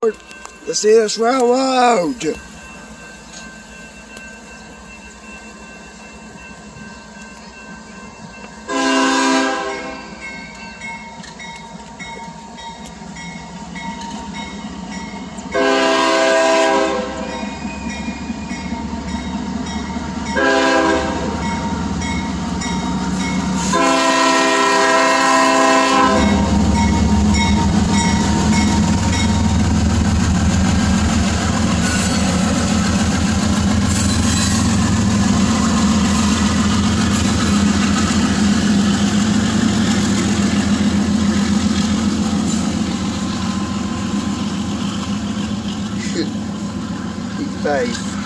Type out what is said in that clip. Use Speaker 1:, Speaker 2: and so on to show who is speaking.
Speaker 1: The Sears Railroad. Face.